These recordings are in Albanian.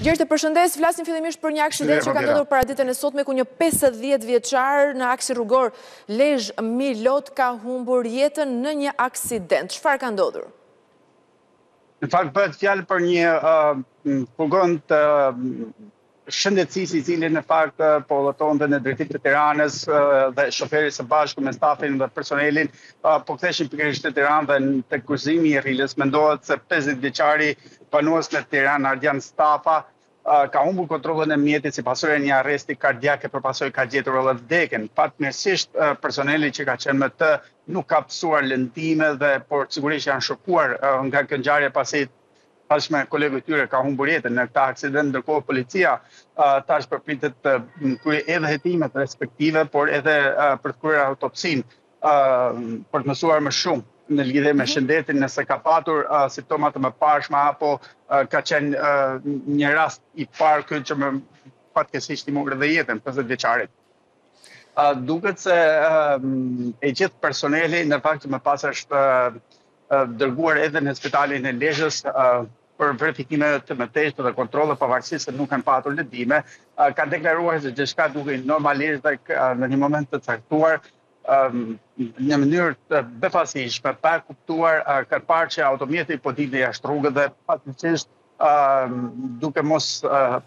Gjergj të përshëndes, flasim fillimisht për një aksident që ka ndodhur paraditen e sotme, ku një 50 vjeçar në aksin rrugor Lezhë Milot ka humbur jetën në një aksident. Çfarë ka ndodhur? Në fakt bëhet fjalë për një furgon të shëndetësisë i cili në fakt po udhëtonte në drejtim të Tiranës dhe shoferi së bashku me stafin dhe personelin po ktheshin pikërisht në Tiranë dhe tek kryqëzimi i Rrilës mendohet se 50 vjeçari banues në Tiranë Ardian Stafa ka humbur kontrollin e mjetit si pasojë e një arresti kardiak e për pasojë ka gjetur edhe vdekjen. Fatmirësisht personeli që ka qenë me të nuk ka pësuar lëndime dhe por sigurisht janë shokuar nga kjo ngjarje pasi Tashmë kolegu i tyre ka humbur jetën në këtë aksident, ndërkohë policia tashmë pritet të kryejë edhe hetimet respektive, por edhe për të kryer autopsinë për të mësuar më shumë në lidhje me mhm. shëndetin, nëse ka patur simptoma të mëparshme apo ka qenë një rast i parë ky që fatkeqësisht i mori dhe jetën 50 vjeçarit. Duket se e gjithë personeli në fakt që më pas është dërguar edhe në spitalin e Lezhës për verifikime të mëtejshme dhe kontrole, pavarësisht se nuk kanë patur lëndime, kanë deklaruar se gjithçka dukej normalisht dhe në një moment të caktuar në mënyrë të befasishme, pa kuptuar kanë parë që automjeti po dilte jashtë rrugës dhe fatkeqësisht duke mos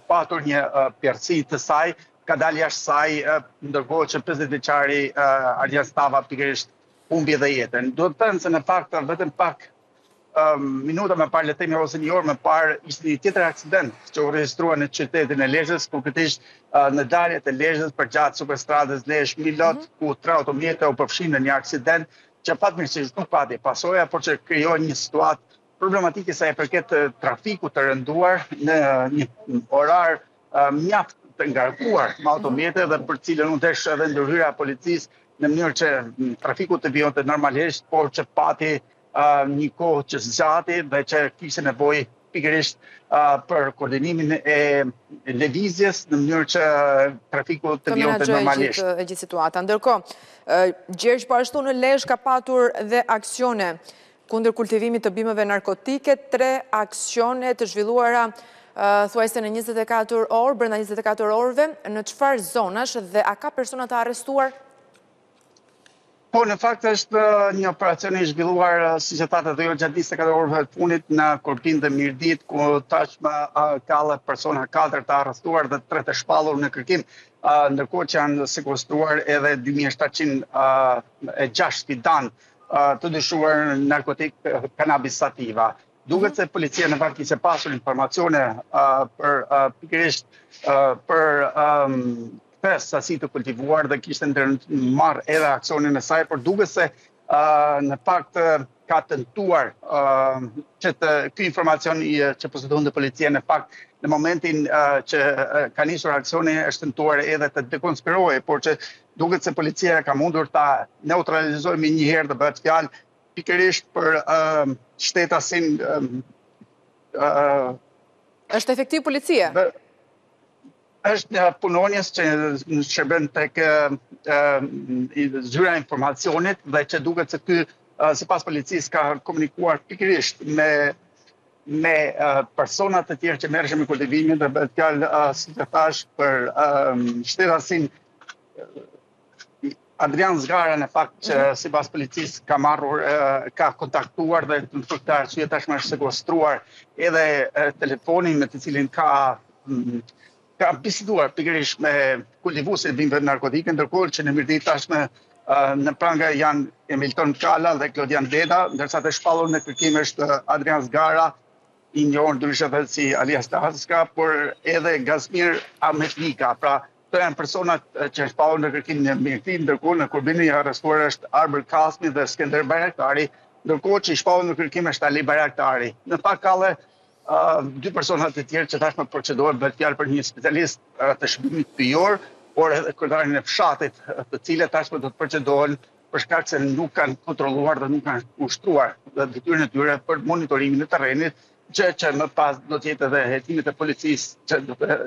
patur një pjerrësi të saj, ka dalë jashtë saj, ndërkohë që 50 vjeçari Ardian Stafa pikërisht humbi dhe jetën. Duhet thënë se në fakt vetëm pak minuta më parë, le të themi ose një orë më parë, ishte një tjetër aksident që u regjistrua në qytetin e Lezhës, konkretisht në dalje të Lezhës përgjatë superstradës Lezhë Milot, mhm. ku tre automjete u përfshinë në një aksident që fatmirësisht nuk pati pasoja, por që krijoi një situatë problematike sa i përket trafikut të rënduar në një orar mjaft të ngarkuar me automjete dhe për të cilën u desh edhe ndërhyrja e policisë në mënyrë që trafiku të vijonte normalisht, por që pati një kohë që zgjati dhe që kishte nevojë pikërisht për koordinimin e lëvizjes në mënyrë që trafiku të vijonte normalisht. Të menaxhohej gjithë situata. Ndërkohë, Gjergj po ashtu në Lezhë ka patur dhe aksione kundër kultivimit të bimëve narkotike, tre aksione të zhvilluara thuajse në 24 orë, brenda 24 orëve, në çfarë zonash dhe a ka persona të arrestuar? Po, në fakt është një operacion i zhvilluar, siç e thatë dhe ju gjatë 24 orëve të fundit në Kurbin dhe Mirditë, ku tashmë ka dhe persona 4 të arrestuar dhe 3 të shpallur në kërkim, ndërkohë që janë sekuestruar edhe 2706 fidanë të dyshuar narkotik kanabis sativa. Duket mhm. se policia në fakt kishte pasur informacione për pikërisht për këtë sasi të kultivuar dhe kishte ndërmarrë edhe aksionin e saj, por duket se në fakt ka tentuar që të ky informacion që posedonte policia në fakt në momentin që ka nisur aksioni është tentuar edhe të dekonspirohej, por që Duket se policia ka mundur ta neutralizojë menjëherë dhe bëhet fjalë pikërisht për shtetasin Është efektiv policie? është një punonjës që shërben tek zyra e informacionit dhe që duket se ky sipas policisë ka komunikuar pikërisht me me persona të tjerë që merreshin me kultivimin dhe bëhet fjalë siç e thashë për shtetasin Adrian Zgara në fakt që mhm. sipas policisë ka marrur ka kontaktuar dhe për këtë arsye tashmë është sekuestruar edhe telefoni me të cilin ka mm, ka biseduar pikërisht me kultivuesit e bimëve narkotike ndërkohë që në Mirditë tashmë në pranga janë Emilton Kala dhe Klodian Deda, ndërsa të shpallur në kërkim është Adrian Zgara, i njohur ndryshe vetë si alias Taska, por edhe Gazmir Ametlika, pra Këto janë personat të shpallur në kërkim në Mirditë, ndërkohë në Kurbin i arrestuar është Arbër Kasmi dhe Skënder Bajraktari, ndërkohë që i shpallur në kërkim është Ali Bajraktari. Në fakt ka dhe, dy persona të tjerë që tashmë procedohen bëhet fjalë për një specialist të shërbimit pyjor, por edhe kryetarin e fshatit, të cilët tashmë do të procedohen për shkak se nuk kanë kontrolluar dhe nuk kanë ushtruar detyrën e tyre për monitorimin e terrenit gjë që më pas do të jenë edhe hetimet e policisë që do të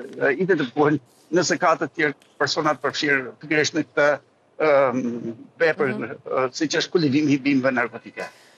identifikojnë nëse ka të tjerë persona të përfshirë pikërisht në këtë vepër, mm -hmm. siç është kultivimi i bimëve narkotike.